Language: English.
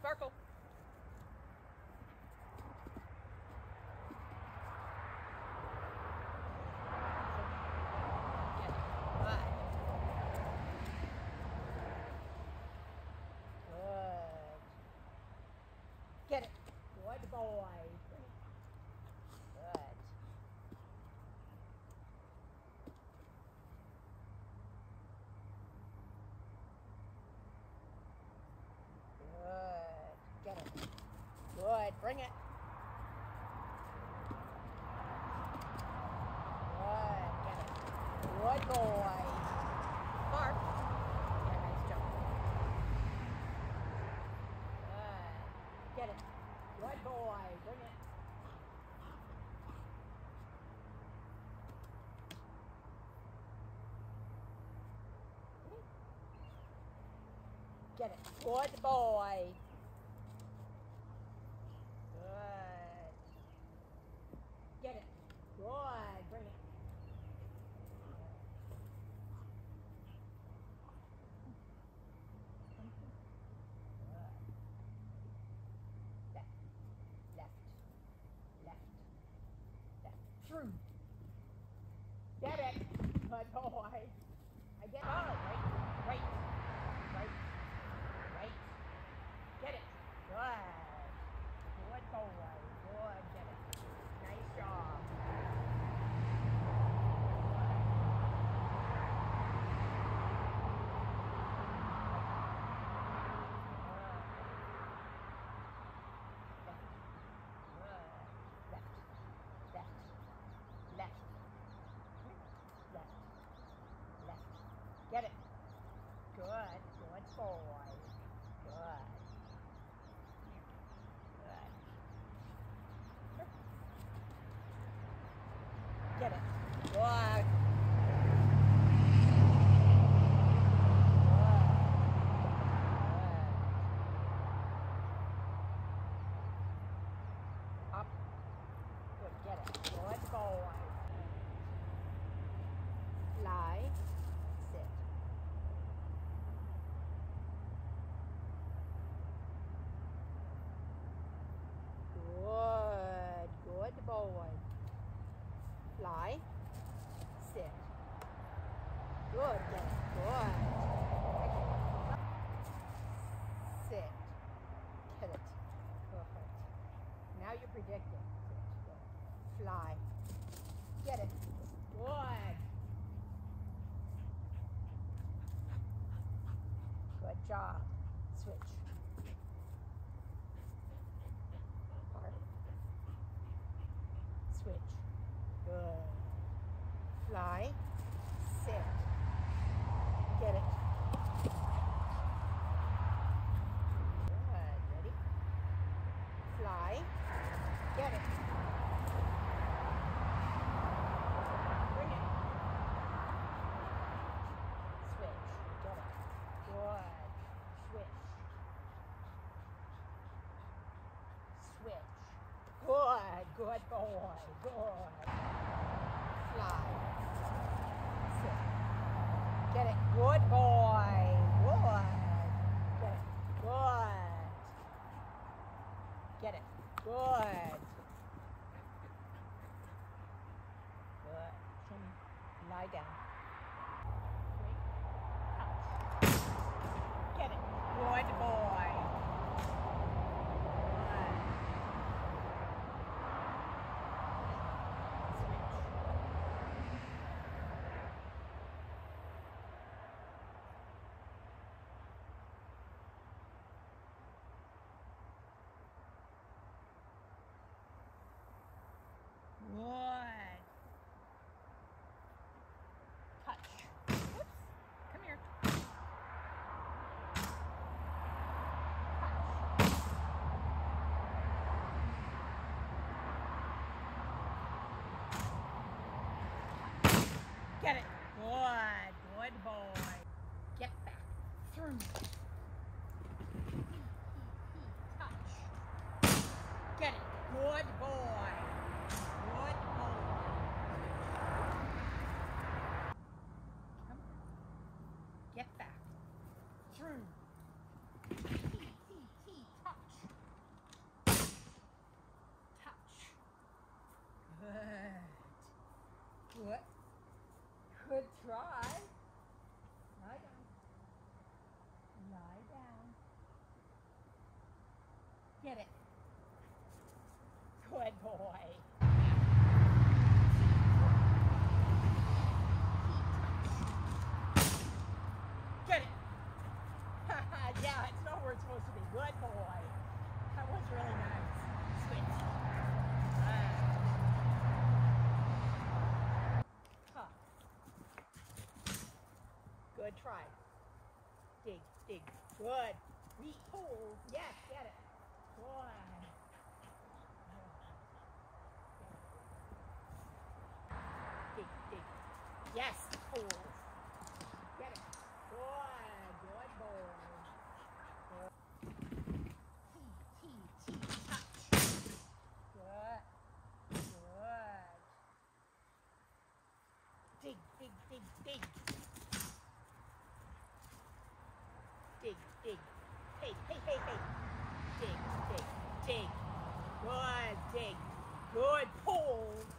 Sparkle. Get it. Good boy. Good. Good. Get it. Good. Bring it. Good. Get it. Good boy. Mark. Yeah, nice jump. Good. Get it. Good boy. Bring it. Get it. Good boy. Good. Get it. Good. Bring it. Left. Left. Left. Left. Through. Get it. Good boy. I get oh, right. Right. Right. Right. Get it. Good. Good boy. Good. Get it. Nice job. Left. Left. Left. Left. Left. Get it. Good. Good boy. Good. Good. Get it. Good. Good. Up. Good. Get it. Good. Lie. Sit. Good. Good boy. Lie. Sit. Good. Good. Sit. Perfect. Now you're predicting. Fly. Get it. Good. Good job. Switch. Park. Switch. Good. Fly. Sit. Get it. Good. Ready? Fly. Get it. Bring it. Switch. Get it. Good. Switch. Switch. Good. Boy. Good. Fly. Sit. Get it. Good boy. Good. Get it. Good. Get it. Good. Good. Lie down. Wait. Touch. Get it. Good boy. Good. Switch. Good. Touch. Whoops. Come here. Touch. Get it. Good. Good boy. Get back. Through. try. Lie down. Lie down. Get it. Good boy. Get it. yeah, it's not where it's supposed to be. Good boy. That was really nice. Good. Reach, pull. Yes, get it. Good. Yes, Dig, dig, dig. Good dig. Good pull.